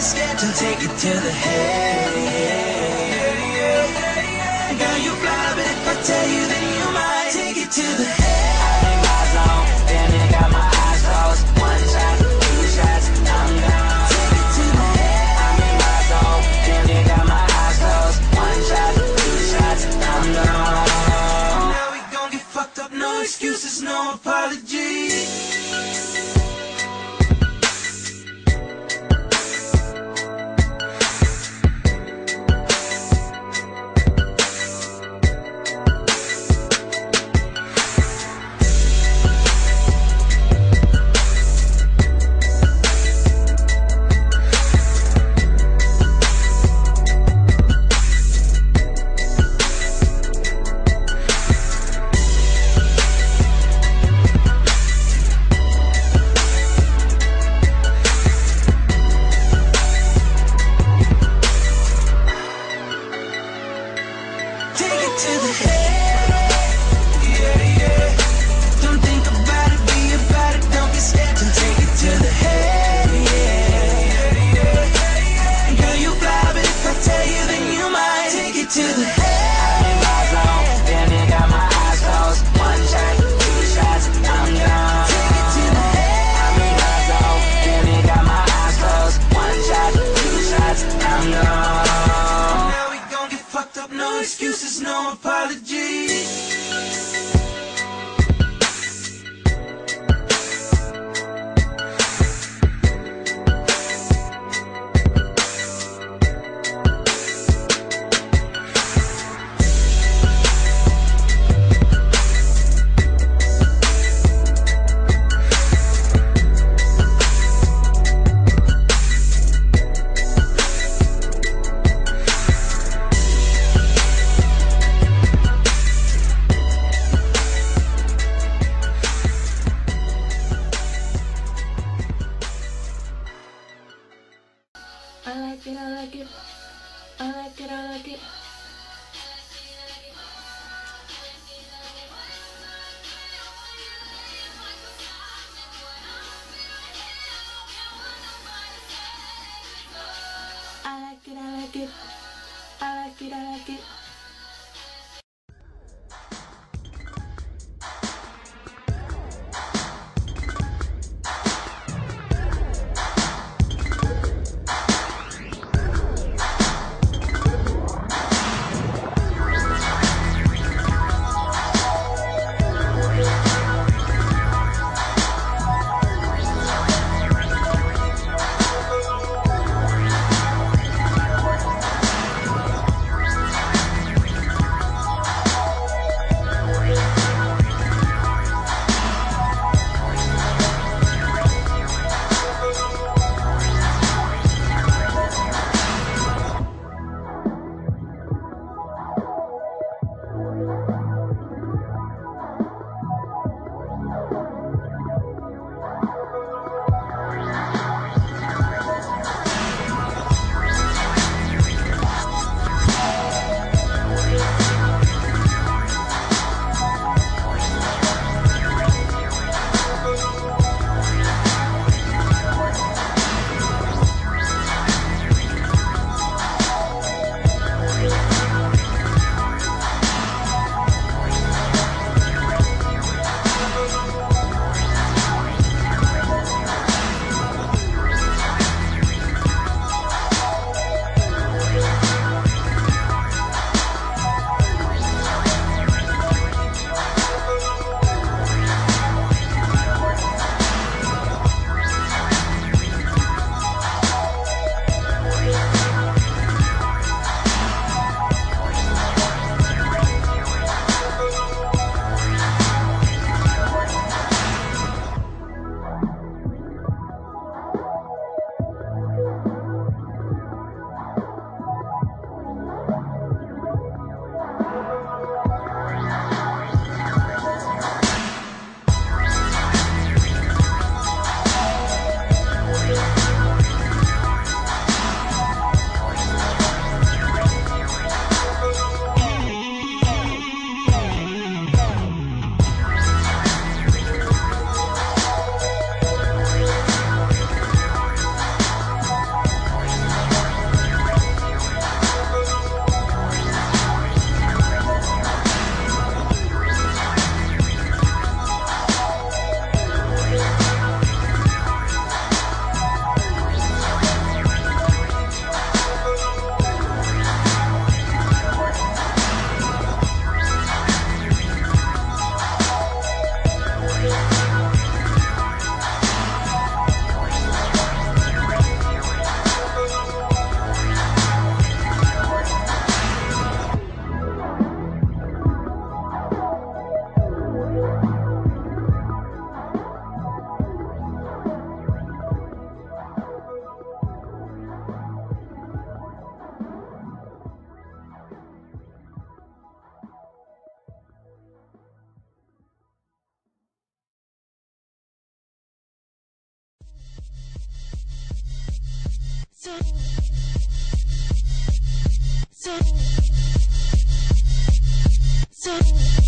be scared to take it to the head. girl, yeah, yeah, now you fly, but if I tell you, then you might take it to the head. I like it, I like it. I like it, I like it. I like it, I like it. So